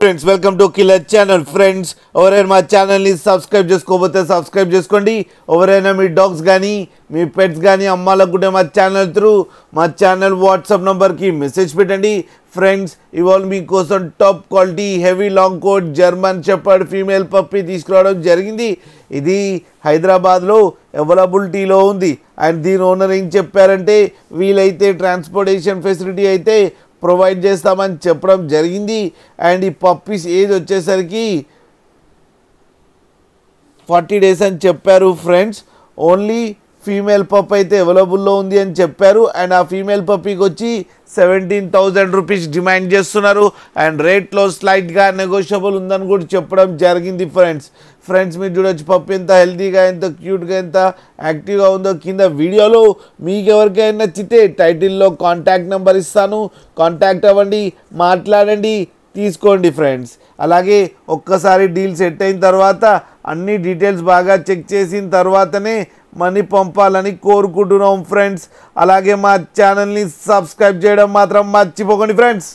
Friends welcome to killer channel friends ఎవరైనా మా ఛానల్ని సబ్స్క్రైబ్ చేసుకోకపోతే సబ్స్క్రైబ్ చేసుకోండి. ఎవరైనా మీ డాగ్స్ కానీ మీ పెట్స్ కానీ అమ్మాలనుకుంటే మా ఛానల్ త్రూ మా ఛానల్ వాట్సాప్ నెంబర్కి మెసేజ్ పెట్టండి. ఫ్రెండ్స్ ఇవాళ మీకోసం top quality heavy long coat German shepherd female puppy తీసుకురావడం జరిగింది. ఇది హైదరాబాద్లో అవైలబిలిటీలో ఉంది. అండ్ దీని ఓనర్ ఏం చెప్పారంటే వీలైతే ట్రాన్స్పోర్టేషన్ ఫెసిలిటీ అయితే ప్రొవైడ్ చేస్తామని చెప్పడం జరిగింది. అండ్ ఈ పప్పీస్ ఏజ్ వచ్చేసరికి ఫార్టీ డేస్ అని చెప్పారు ఫ్రెండ్స్. ఓన్లీ ఫీమేల్ పప్ అయితే అవైలబుల్లో ఉంది అని చెప్పారు. అండ్ ఆ ఫీమేల్ పప్పీకి వచ్చి సెవెంటీన్ థౌజండ్ రూపీస్ డిమాండ్ చేస్తున్నారు. అండ్ రేట్లో స్లైట్గా నెగోషియబుల్ ఉందని కూడా చెప్పడం జరిగింది ఫ్రెండ్స్ ఫ్రెండ్స్ మీరు చూడొచ్చు పప్పు ఎంత హెల్తీగా ఎంత క్యూట్గా ఎంత యాక్టివ్గా ఉందో. కింద వీడియోలో మీకు ఎవరికైనా నచ్చితే టైటిల్లో కాంటాక్ట్ నెంబర్ ఇస్తాను. కాంటాక్ట్ అవ్వండి మాట్లాడండి తీసుకోండి ఫ్రెండ్స్ అలాగే ఒక్కసారి డీల్ సెట్ అయిన తర్వాత అన్ని డీటెయిల్స్ బాగా చెక్ చేసిన తర్వాతనే మనీ పంపాలని కోరుకుంటున్నాం ఫ్రెండ్స్ అలాగే మా ఛానల్ని సబ్స్క్రైబ్ చేయడం మాత్రం మర్చిపోకండి ఫ్రెండ్స్